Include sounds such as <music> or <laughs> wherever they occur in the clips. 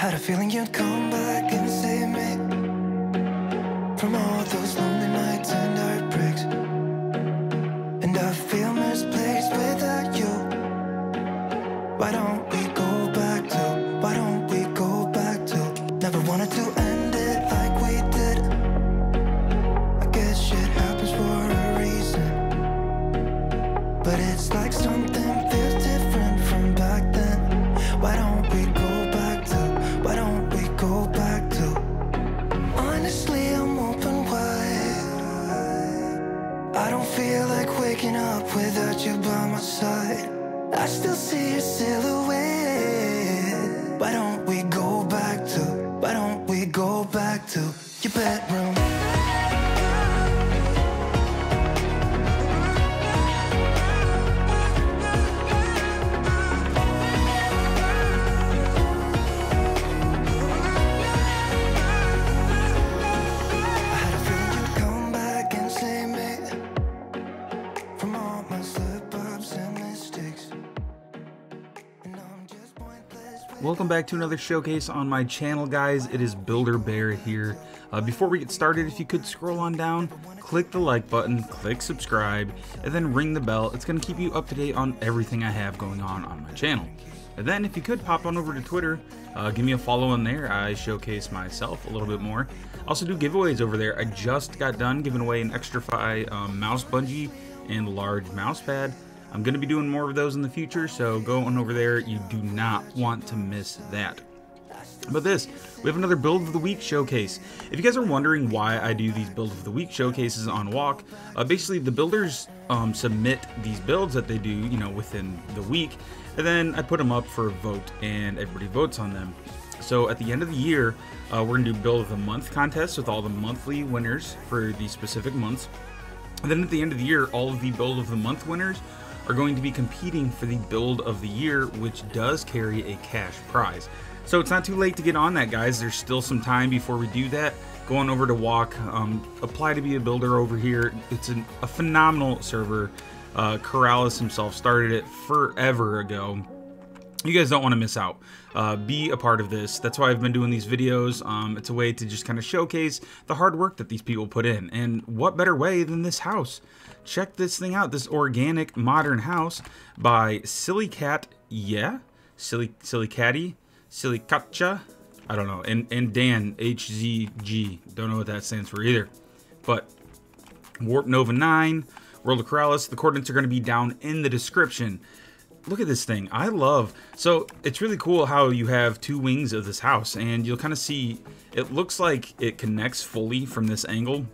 had a feeling you'd come back and save me from all Welcome back to another showcase on my channel, guys. It is Builder Bear here. Uh, before we get started, if you could scroll on down, click the like button, click subscribe, and then ring the bell. It's going to keep you up to date on everything I have going on on my channel. And then, if you could pop on over to Twitter, uh, give me a follow on there. I showcase myself a little bit more. Also do giveaways over there. I just got done giving away an Xtrfy um, mouse bungee and large mouse pad. I'm going to be doing more of those in the future, so go on over there. You do not want to miss that. But this, we have another Build of the Week showcase. If you guys are wondering why I do these Build of the Week showcases on WoK, uh, basically the builders um, submit these builds that they do, you know, within the week, and then I put them up for a vote, and everybody votes on them. So at the end of the year, uh, we're gonna do Build of the Month contest with all the monthly winners for the specific months. And then at the end of the year, all of the Build of the Month winners are going to be competing for the Build of the Year, which does carry a cash prize. So it's not too late to get on that, guys. There's still some time before we do that. Go on over to WoK, um, apply to be a builder over here. It's an, a phenomenal server. Uh, Keralis himself started it forever ago you guys don't want to miss out. Uh, be a part of this. That's why I've been doing these videos. Um, it's a way to just kind of showcase the hard work that these people put in. And what better way than this house? Check this thing out. This organic modern house by Silly Cat. Yeah, Silly Silly Catty, Silly Katcha. I don't know. And and Dan HZG. Don't know what that stands for either. But Warp Nova 9, World of Keralis. The coordinates are going to be down in the description. Look at this thing. I love. So it's really cool how you have two wings of this house, and you'll kind of see. It looks like it connects fully from this angle,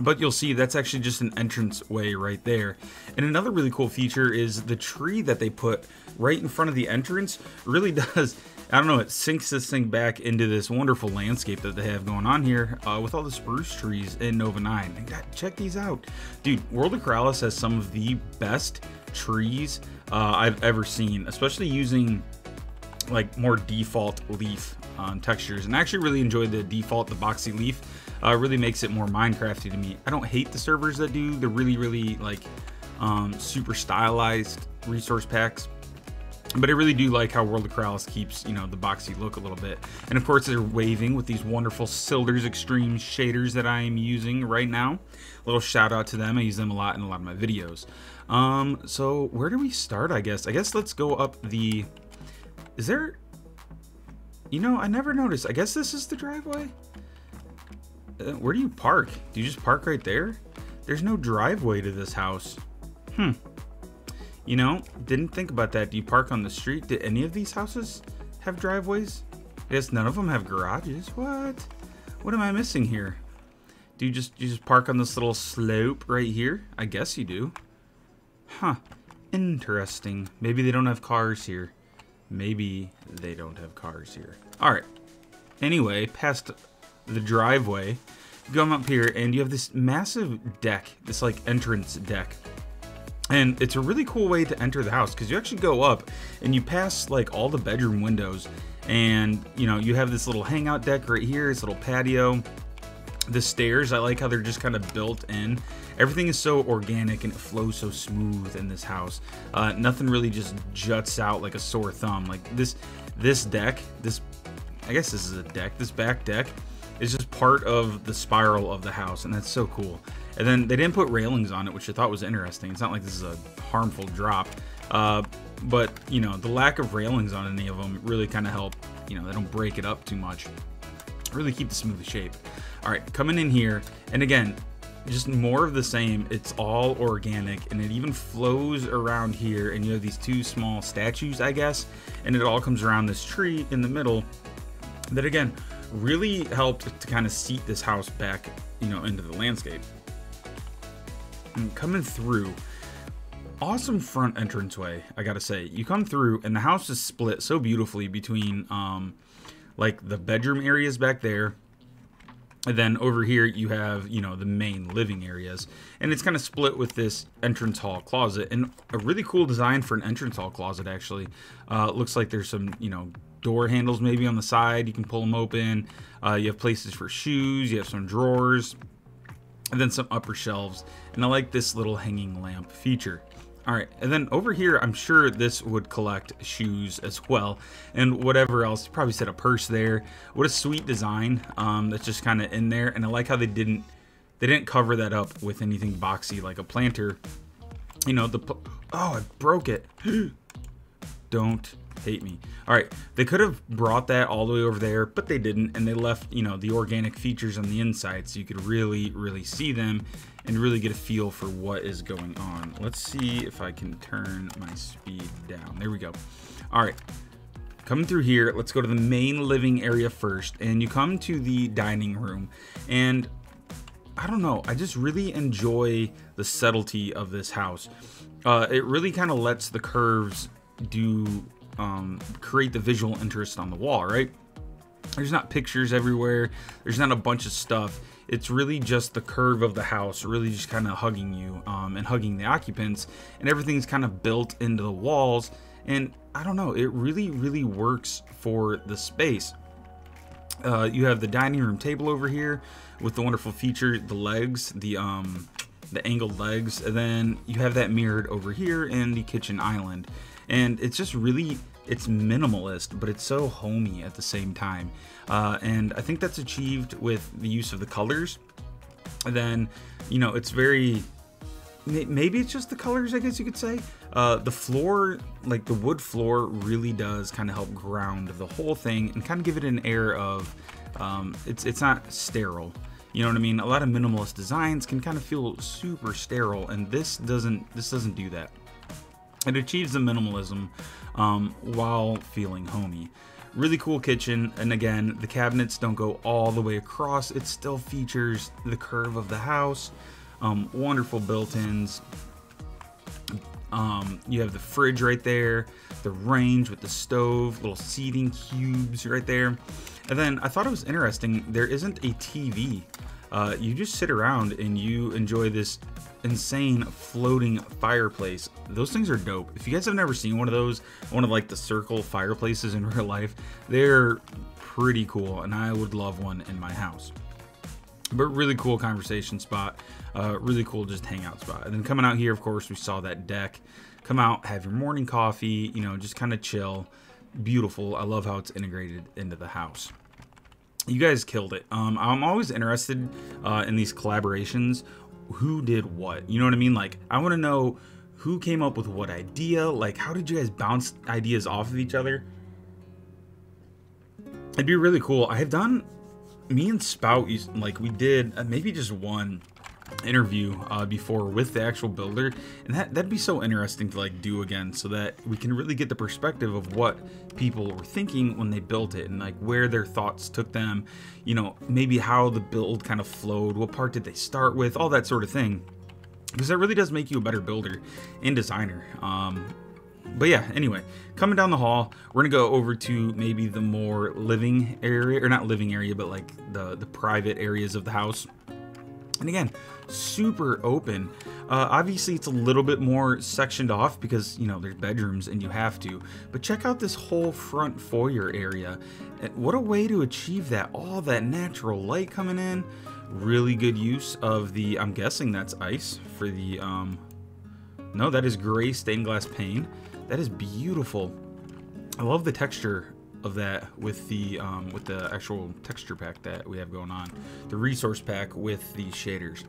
but you'll see that's actually just an entrance way right there. And another really cool feature is the tree that they put right in front of the entrance really <laughs> does. I don't know, it sinks this thing back into this wonderful landscape that they have going on here uh, with all the spruce trees in Nova 9. And God, check these out. Dude, World of Keralis has some of the best trees uh, I've ever seen, especially using like more default leaf um, textures. And I actually really enjoy the default the boxy leaf. Uh, really makes it more minecrafty to me. I don't hate the servers that do the really really like um, super stylized resource packs but I really do like how World of Keralis keeps, you know, the boxy look a little bit. And of course, they're waving with these wonderful Sildur's Extreme shaders that I am using right now. A little shout out to them. I use them a lot in a lot of my videos. Um, so where do we start, I guess? I guess let's go up the... Is there... You know, I never noticed. I guess this is the driveway? Uh, where do you park? Do you just park right there? There's no driveway to this house. Hmm. You know, didn't think about that. Do you park on the street? Did any of these houses have driveways? I guess none of them have garages. What? What am I missing here? Do you just you just park on this little slope right here? I guess you do. Huh. Interesting. Maybe they don't have cars here. Maybe they don't have cars here. Alright. Anyway, past the driveway, you come up here and you have this massive deck, this like entrance deck. And it's a really cool way to enter the house because you actually go up and you pass like all the bedroom windows and you know you have this little hangout deck right here, this little patio. The stairs, I like how they're just kind of built in. Everything is so organic and it flows so smooth in this house. Uh, nothing really just juts out like a sore thumb. Like this, this deck, this I guess this is a deck. This back deck is just part of the spiral of the house, and that's so cool. And then they didn't put railings on it, which I thought was interesting. It's not like this is a harmful drop, uh, but you know the lack of railings on any of them really kind of help. You know they don't break it up too much. Really keep the smooth shape. All right, coming in here, and again, just more of the same. It's all organic, and it even flows around here. And you have these two small statues, I guess, and it all comes around this tree in the middle. That again really helped to kind of seat this house back, you know, into the landscape. Coming through, awesome front entranceway. I gotta say, you come through, and the house is split so beautifully between, um, like the bedroom areas back there and then over here you have, you know, the main living areas. And it's kind of split with this entrance hall closet. And a really cool design for an entrance hall closet, actually. Uh, looks like there's some, you know, door handles maybe on the side. You can pull them open. Uh, you have places for shoes. You have some drawers. And then some upper shelves. And I like this little hanging lamp feature. All right, and then over here, I'm sure this would collect shoes as well, and whatever else. Probably set a purse there. What a sweet design. Um, that's just kind of in there, and I like how they didn't they didn't cover that up with anything boxy like a planter. You know the oh I broke it. <gasps> Don't hate me. All right, they could have brought that all the way over there, but they didn't, and they left you know the organic features on the inside, so you could really really see them and really get a feel for what is going on. Let's see if I can turn my speed down. There we go. All right. Coming through here, let's go to the main living area first. And you come to the dining room. And I don't know, I just really enjoy the subtlety of this house. Uh, it really kind of lets the curves do um, create the visual interest on the wall, right? There's not pictures everywhere. There's not a bunch of stuff it's really just the curve of the house really just kind of hugging you um, and hugging the occupants and everything's kind of built into the walls and i don't know it really really works for the space uh, you have the dining room table over here with the wonderful feature the legs the um the angled legs and then you have that mirrored over here in the kitchen island and it's just really it's minimalist, but it's so homey at the same time. Uh, and I think that's achieved with the use of the colors. Then, you know, it's very maybe it's just the colors i guess you could say uh, the floor like the wood floor really does kind of help ground the whole thing and kind of give it an air of um, it's it's not sterile you know what i mean a lot of minimalist designs can kind of feel super sterile and this doesn't this doesn't do that it achieves the minimalism um, while feeling homey. Really cool kitchen, and again, the cabinets don't go all the way across. It still features the curve of the house. Um, wonderful built-ins. Um, you have the fridge right there, the range with the stove, little seating cubes right there. And then I thought it was interesting, there isn't a TV. Uh, you just sit around and you enjoy this insane floating fireplace. Those things are dope. If you guys have never seen one of those, one of like the circle fireplaces in <laughs> real life, they're pretty cool and I would love one in my house. But really cool conversation spot, uh, really cool just hangout spot. And then coming out here, of course, we saw that deck. Come out, have your morning coffee, you know, just kind of chill. Beautiful. I love how it's integrated into the house you guys killed it. Um, I'm always interested uh, in these collaborations who did what. You know what I mean? Like, I want to know who came up with what idea. Like, how did you guys bounce ideas off of each other? It'd be really cool. I have done, me and Spout, like, we did uh, maybe just one interview uh, before with the actual builder. And that that'd be so interesting to like do again so that we can really get the perspective of what people were thinking when they built it and like where their thoughts took them. You know maybe how the build kind of flowed what part did they start with all that sort of thing. Because that really does make you a better builder and designer. Um, but yeah anyway coming down the hall we're gonna go over to maybe the more living area or not living area but like the the private areas of the house and again, super open. Uh, obviously, it's a little bit more sectioned off because, you know, there's bedrooms and you have to. But check out this whole front foyer area. What a way to achieve that. All that natural light coming in. Really good use of the, I'm guessing that's ice for the, um, no, that is gray stained glass pane. That is beautiful. I love the texture of that with the um, with the actual texture pack that we have going on, the resource pack with the shaders,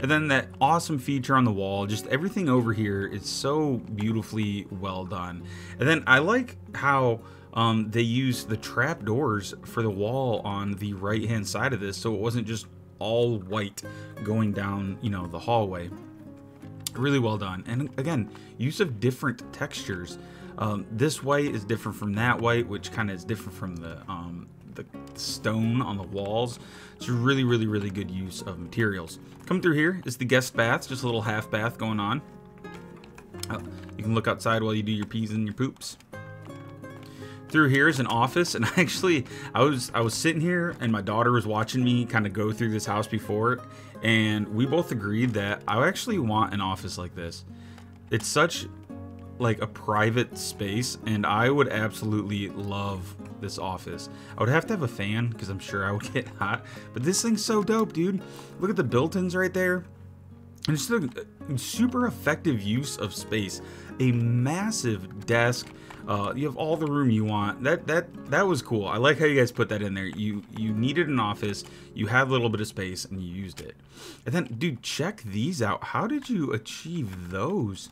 and then that awesome feature on the wall. Just everything over here is so beautifully well done, and then I like how. Um, they use the trap doors for the wall on the right hand side of this so it wasn't just all white going down you know the hallway really well done and again use of different textures um, this white is different from that white, which kind of is different from the um, the stone on the walls. It's really, really, really good use of materials. Come through here is the guest bath, just a little half bath going on. Uh, you can look outside while you do your peas and your poops. Through here is an office, and <laughs> actually, I was I was sitting here, and my daughter was watching me kind of go through this house before, and we both agreed that I actually want an office like this. It's such like a private space and I would absolutely love this office. I would have to have a fan because I'm sure I would <laughs> get hot, but this thing's so dope, dude. Look at the built-ins right there. And just a super effective use of space. A massive desk. Uh, you have all the room you want. That that that was cool. I like how you guys put that in there. You you needed an office. You had a little bit of space and you used it. And then, dude, check these out. How did you achieve those?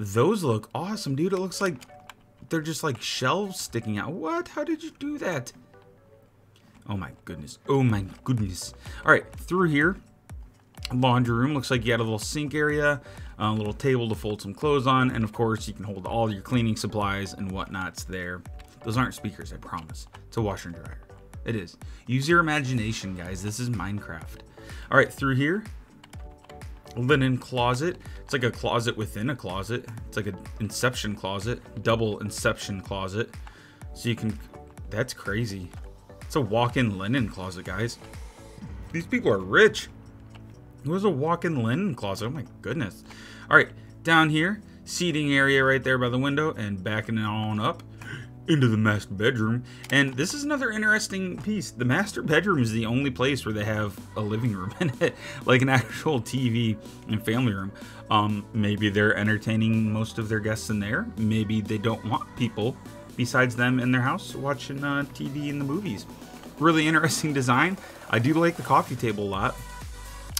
Those look awesome, dude. It looks like they're just like shelves sticking out. What? How did you do that? Oh my goodness. Oh my goodness. All right, through here, laundry room. Looks like you got a little sink area, a little table to fold some clothes on, and of course you can hold all your cleaning supplies and whatnots there. Those aren't speakers, I promise. It's a washer and dryer. It is. Use your imagination, guys. This is Minecraft. All right, through here, linen closet. It's like a closet within a closet. It's like an inception closet, double inception closet. So you can, that's crazy. It's a walk-in linen closet, guys. These people are rich. It was a walk-in linen closet. Oh my goodness. All right, down here, seating area right there by the window and backing it on up into the master bedroom. And this is another interesting piece. The master bedroom is the only place where they have a living room in it, <laughs> like an actual TV and family room. Um, maybe they're entertaining most of their guests in there. Maybe they don't want people besides them in their house watching uh, TV and the movies. Really interesting design. I do like the coffee table a lot.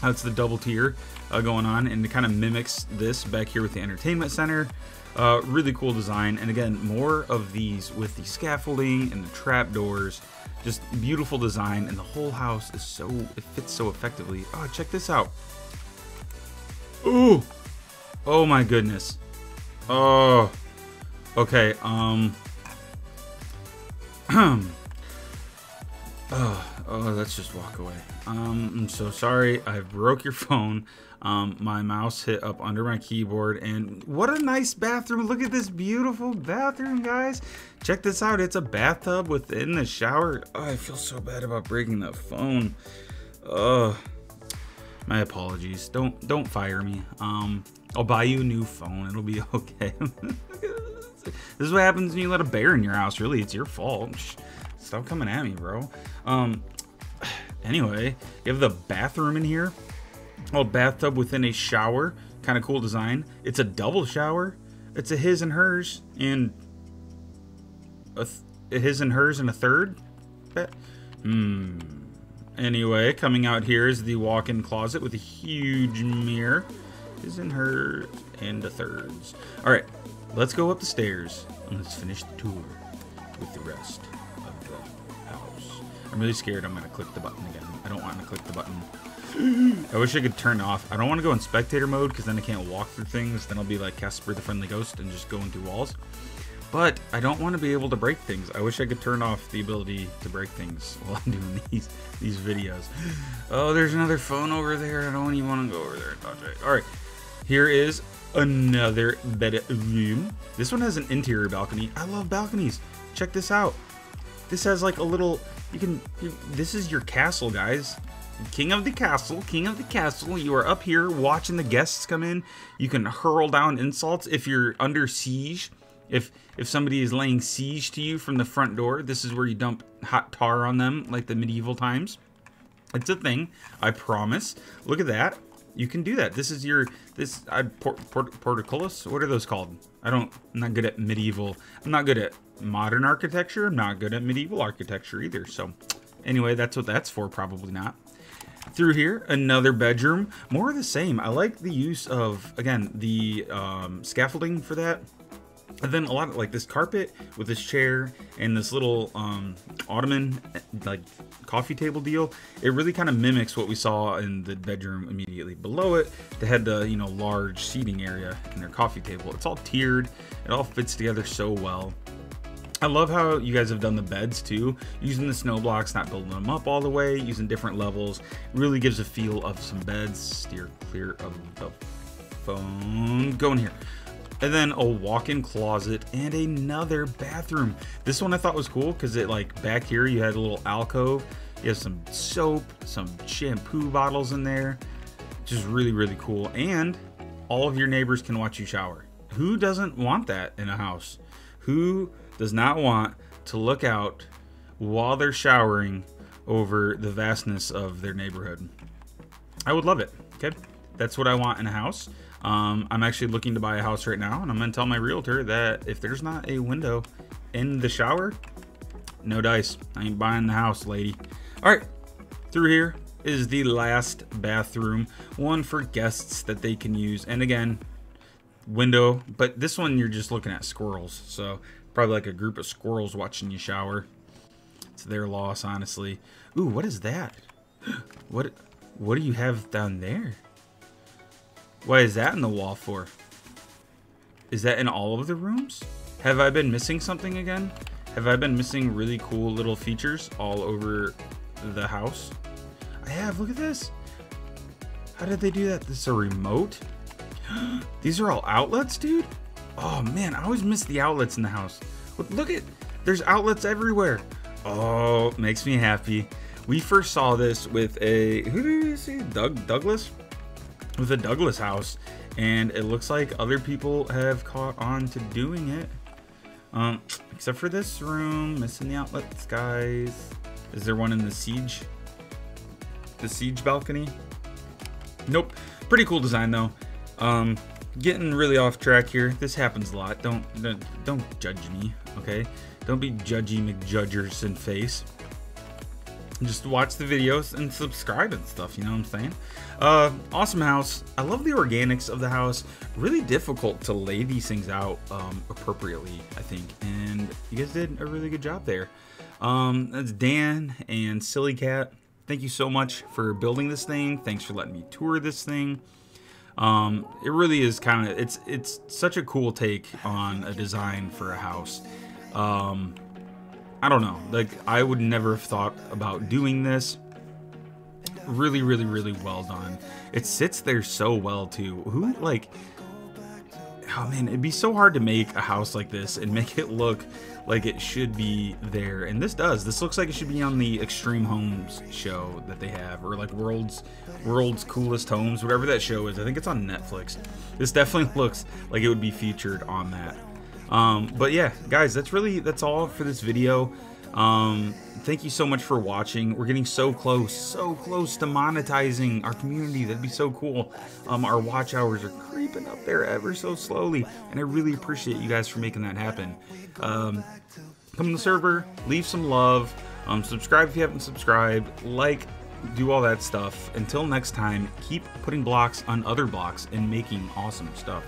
That's the double tier uh, going on, and it kind of mimics this back here with the entertainment center. Uh, really cool design, and again, more of these with the scaffolding and the trap doors. Just beautiful design, and the whole house is so it fits so effectively. Oh, check this out. Ooh, oh my goodness. Oh, okay. Um. <clears throat> oh, oh, let's just walk away. Um, I'm so sorry. I broke your phone. Um, my mouse hit up under my keyboard, and what a nice bathroom! Look at this beautiful bathroom, guys. Check this out. It's a bathtub within the shower. Oh, I feel so bad about breaking the phone. Oh, my apologies. Don't don't fire me. Um, I'll buy you a new phone. It'll be <laughs> okay. this is what happens when you let a bear in your house. Really, it's your fault. Stop coming at me, bro. Um, anyway, you have the bathroom in here. Oh, bathtub within a shower. Kind of cool design. It's a double shower. It's a his and hers and a his and hers and a third. Hmm. Anyway, coming out here is the walk-in closet with a huge mirror. His and hers and a thirds. All right, let's go up the stairs and let's finish the tour with the rest. I'm really scared I'm gonna click the button again. I don't want to click the button. I wish I could turn off. I don't want to go in spectator mode because then I can't walk through things. Then I'll be like Casper the Friendly Ghost and just going through walls. But I don't want to be able to break things. I wish I could turn off the ability to break things <laughs> while I'm doing these these videos. Oh, there's another phone over there. I don't even want to go over there and touch it. All right, here is another bedroom. This one has an interior balcony. I love balconies. Check this out. This has like a little. You can. This is your castle, guys. King of the castle, king of the castle. You are up here watching the guests come in. You can hurl down insults if you're under siege. If if somebody is laying siege to you from the front door, this is where you dump hot tar on them like the medieval times. It's a thing, I promise. Look at that. You can do that. This is your this I port, port. What are those called? I don't. I'm not good at medieval. I'm not good at modern architecture. I'm not good at medieval architecture either. So anyway, that's what that's for. Probably not. Through here, another bedroom. More of the same. I like the use of, again, the um, scaffolding for that. And then a lot of like this carpet with this chair and this little um, ottoman like coffee table deal. It really kind of mimics what we saw in the bedroom immediately below it. They had the you know large seating area and their coffee table. It's all tiered. It all fits together so well. I love how you guys have done the beds too, using the snow blocks, not building them up all the way, using different levels. Really gives a feel of some beds. Steer clear of the phone. Going here. And then a walk-in closet and another bathroom. This one I thought was cool because it like back here you had a little alcove. You have some soap, some shampoo bottles in there. Just really, really cool. And all of your neighbors can watch you shower. Who doesn't want that in a house? Who does not want to look out while they're showering over the vastness of their neighborhood? I would love it. Okay. That's what I want in a house. Um, I'm actually looking to buy a house right now, and I'm gonna tell my realtor that if there's not a window in the shower, no dice. I ain't buying the house, lady. All right, through here is the last bathroom, one for guests that they can use. And again, window, but this one you're just looking at squirrels, so probably like a group of squirrels watching you shower. It's their loss, honestly. Ooh, what is that? What what do you have down there? What is that in the wall for? Is that in all of the rooms? Have I been missing something again? Have I been missing really cool little features all over the house? I have, look at this. How did they do that? This is a remote? <gasps> These are all outlets, dude? Oh man, I always miss the outlets in the house. Look, look at, there's outlets everywhere. Oh, makes me happy. We first saw this with a, who did we see? Doug, Douglas? with a Douglas house, and it looks like other people have caught on to doing it. Um, except for this room, missing the outlets, guys. Is there one in the siege? The siege balcony? Nope. Pretty cool design though. Um, getting really off track here. This happens a lot. Don't don't, don't judge me, okay? Don't be judgy McJudgerson face. Just watch the videos and subscribe and stuff you know what i'm saying? Uh awesome house. I love the organics of the house. Really difficult to lay these things out um appropriately i think and you guys did a really good job there. Um that's dan and silly cat. Thank you so much for building this thing. Thanks for letting me tour this thing um it really is kind of it's it's such a cool take on a design for a house um I don't know. Like, I would never have thought about doing this. Really, really, really well done. It sits there so well, too. Who, like, oh man, it'd be so hard to make a house like this and make it look like it should be there. And this does. This looks like it should be on the Extreme Homes show that they have, or like World's World's Coolest Homes, whatever that show is. I think it's on Netflix. This definitely <laughs> looks like it would be featured on that. Um, but yeah, guys, that's really that's all for this video. Um, thank you so much for watching. We're getting so close, so close to monetizing our community. That'd be so cool. Um, our watch hours are creeping up there ever so slowly, and I really appreciate you guys for making that happen. Um, come to the server, leave some love, um, subscribe if you haven't subscribed, like, do all that stuff. Until next time, keep putting blocks on other blocks and making awesome stuff.